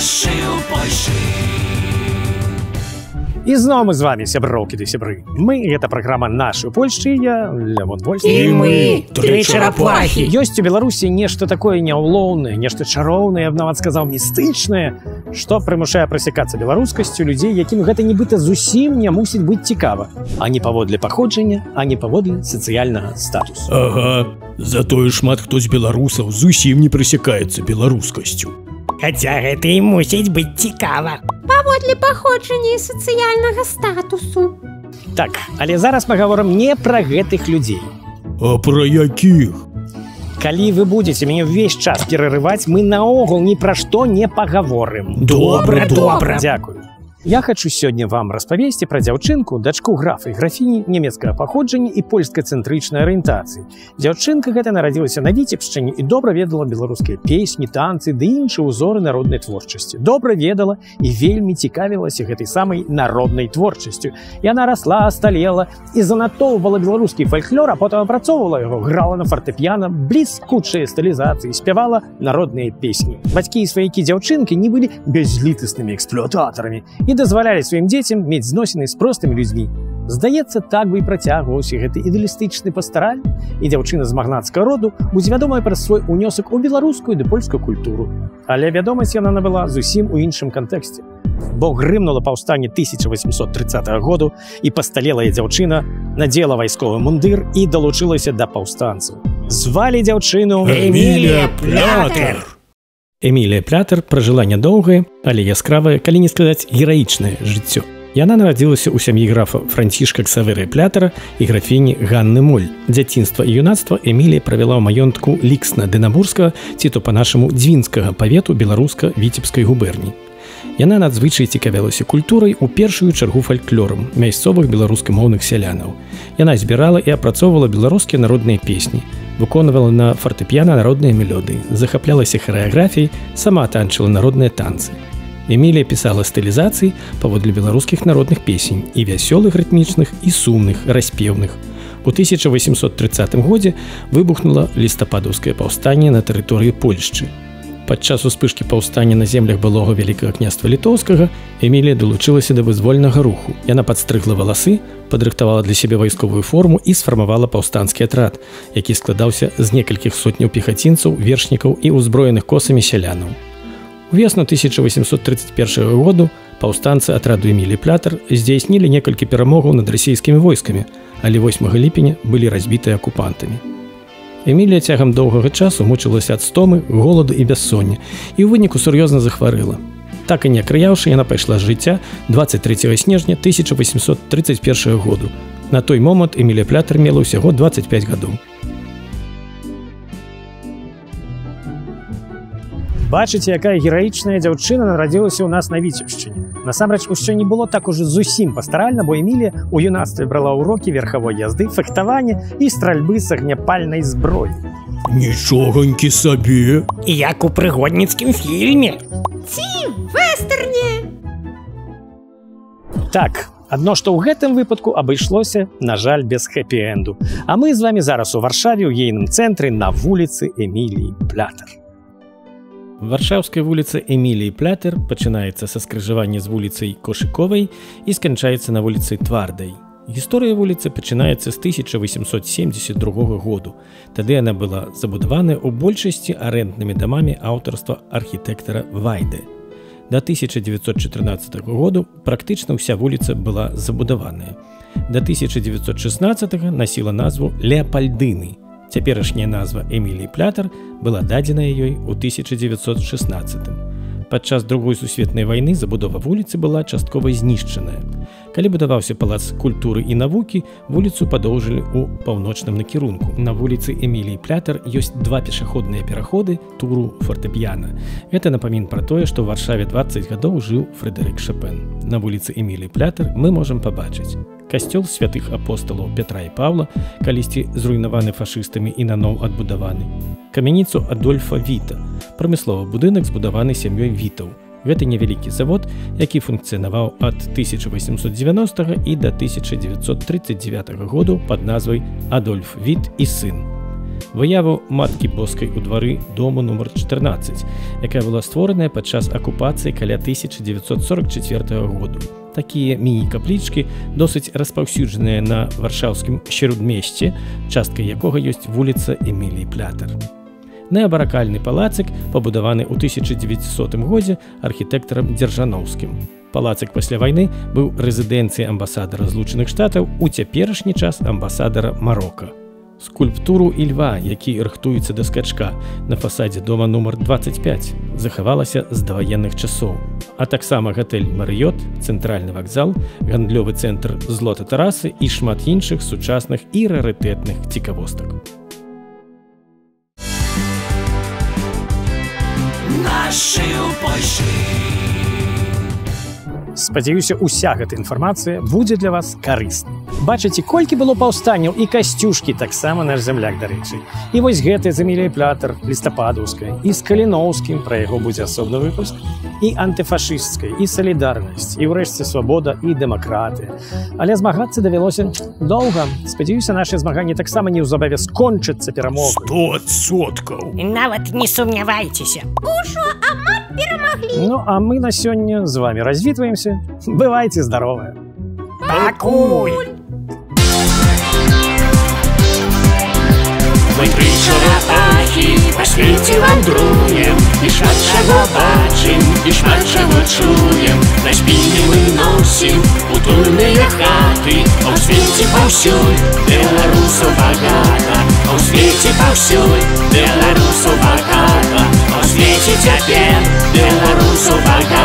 яшчэ ў Польшы. І зноў мы з вами сяброўкі ды сябры. Мы гэта праграма наша Польшчы я Лявон Вольс. І мы чарапахі. Ёсць у Беларусі нешта такое няўлоўнае, нешта чароўнае, я б нават сказаў містычнае, што прымушае прасякацца беларускасцю людзей, якім гэта нібыта зусім не мусіць быць цікава, а не паводле паходжання, а не паводле сацыяльнага статусу. Ага, затое шмат хто з беларусаў зусім не прасякаецца беларускасцю. Хаця гэта і мусіць быць цікава. Паводле паходжання і сацыяльнага статусу. Так, але зараз мы гаворым не пра гэтых людзей. А пра якіх? Калі вы будзеце мяне ўвесь час перарываць, мы наогул ні пра што не пагаворым. Добра, добра. Дзякую. Я хачу сёння вам распавесці пра дзяўчынку, дачку графа і графіні нямецкага паходжання і польска-цэнтрычнай арыентацыі. Дзяўчынка гэта нарадзілася на віцебшчыне і добра ведала беларускія песні, танцы ды іншыя ўзоры народнай творчасці. Добра ведала і вельмі цікавілася гэтай самай народнай творчасцю. Яна расла, сталела і занатоўвала беларускі фальклор, а потым апрацоўвала яго, грала на фартэп'яна, бліскучыя стылізацыі, спявала народныя песні. Бацькі і сваякі дзяўчынкі не былі бязлітаснымі эксплуататарамі і дазвалялі сваім дзецям мець зносіны з простымі людзьмі. Здаецца, так бы і працягваўся гэты ідэалістычны пастараль і дзяўчына з магнацкага роду будзе вядомая праз свой унёсак у беларускую ды польскую культуру. Але вядомасць яна набыла зусім у іншым кантэксце. Бо грымнула паўстанне 1830 году і пасталелая дзяўчына надзела вайсковы мундыр і далучылася да паўстанцаў. Звалі дзяўчыну Эмілія Плятер. Эмілія Плятер пражыла нядоўгае, але яскравае, калі не сказаць гераічнае жыццё. Яна нарадзілася ў сям'і графа францішка ксаверы плятара і графіні Ганны Моль. Дзяцінства і юнацтва Эмілія правяла ў маёнтку ліксна дынабурскага ці то па-нашаму дзвінскага павету беларуска-віцебскай губерні. Яна надзвычай цікавілася культурай у першую чаргу фальклорам мясцовых беларускамоўных сялянаў. Яна збірала і апрацоўвала беларускія народныя песні, выконвала на фартэп'яна народныя мелёдыі, захаплялася харэаграфіяй, сама танчыла народныя танцы. Эмілія пісала стылізацыі паводле беларускіх народных песень і вясёлых рытмічных і сумных распеўных. У 1830 годзе выбухнула лістападаўскае паўстанне на тэрыторыі Польшчы. Падчас успышкі паўстання на землях былога вялікага княства літоўскага Эмілія далучылася да вызвольнага руху. Яна падстрыгла валасы, падрыхтавала для сябе вайсковую форму і сфармавала паўстанскі атрад, які складаўся з некалькіх сотняў пехацінцаў, вершнікаў і ўзброеных косамі сялянаў. Увесну 1831 году паўстанцы атраду Эмілі Плятар здзяйснілі некалькі перамогаў над расійскімі войскамі, але 8 ліпеня былі разбітыя акупантамі. Эмілія цягам доўгага часу мучылася ад стомы, голаду і бяссоння і ў выніку сур'ёзна захварэла. Так і не крыяўшы яна пайшла з жыцця 23 снежня 1831 году. На той момант Эмілія Плятар мела ўсяго 25 гадоў. Бачыце, якая гераічная дзяўчына нарадзілася ў нас на віцебшчыне. Насамрэч усё не было так ужо зусім пастаральна, бо Эмілія у юнацтве брала ўрокі верхавой язды, фехтавання і стральбы з агняпальнай зброі. Нічоганькі сабе. Як у прыгодніцкім фільме. Ці вэстэрне. Так, адно што ў гэтым выпадку абышлося, на жаль, без хэпі-энду. А мы з вами зараз у варшаве ў ейным цэнтры на вуліцы Эміліі Плятар. Варшаўская вуліца Эміліі Плятер пачынаецца са скрыжавання з вуліцай Кошыковай і сканчаецца на вуліцы Твардай. Гісторыя вуліцы пачынаецца з 1872 году. Тады яна была забудаваная ў большасці арэнднымі дамамі аўтарства архітэктара Вайды. Да 1914 году практычна ўся вуліца была забудаваная. Да 1916 насіла назву Леапальдыны, Цяперашняя назва Эмілій Плятар была дадзеная ёй у 1916. Падчас другой сусветнай вайны забудова вуліцы была часткова знішчаная. Калі будаваўся палац культуры і навукі, вуліцу падоўжылі ў паўночным накірунку. На вуліцы Эмілій Плятар ёсць два пешаходныя пераходы туру фортэп'яна. Гэта напамін пра тое, што ў варшаве 20 гадоў жыў Фредерик Шапен. На вуліцы Эмілій Плятар мы можам пабачыць касцёл святых апосталаў Петра і Павла, калісьці зруйнаваны фашыстамі і наноў адбудаваны. Камяніцу Адольфа Віта, прамысловы будынак збудаваны сям'ёй вітаў. Гэта невялікі завод, які функцыянаваў ад 1890 і да 1939 году пад назвай Адольф Віт і сын. выяву маткі боскай у двары дому нумар 14, якая была створаная падчас акупацыі каля 1944 году. Такія міні-каплічкі досыць распаўсюджаныя на варшаўскім щерудмесце, часткай якога ёсць вуліца Эмілій Плятар. Неабаракальны палацык пабудаваны ў 1900 годзе архітэктарам дзяржаноўскім. Палацык пасля вайны быў рэзідэнцыяй амбасадара злучаных штатаў у цяперашні час амбасадара Марока. Скульптуру і льва, які рыхтуецца да скачка на фасадзе дома нумар 25 захавалася з даваенных часоў. А таксама гатэль Марыёт, цэнтральны вакзал, гандлёвы цэнтр злота тарасы і шмат іншых сучасных і рарытэтных цікавостак. Нашы ў Польшы. Спадзяюся уся гэта інфармацыя будзе для вас карысна. Бачыце колькі было паўстанняў і касцюшкі таксама наш зямляк дарэчы. І вось гэты замілей плятар лістападаўская і з каліноўскім пра яго будзе асобны выпуск і антыфашысцкай і салідарнасць і ўрэшце свабода і дэмакраты але змагацца давялося доўга. Спадзяюся наше змаганне таксама неўзабаве скончыцца перамог соткаў Нават не сумнявайцеся. Ужо, а мы перамаглі. Ну а мы на сёння з вами развітваемся бывайце здаровыя Пакуль. Мы тры чарапахі па свеце вандруем і шмат чаго бачым і шмат чаго чуем. На спіне мы носім утульныя хаты. А ў свеце паўсюль беларусаў багата а ў свеце паўсюль беларусаў багата а ў свеце цяпер беларусаў багата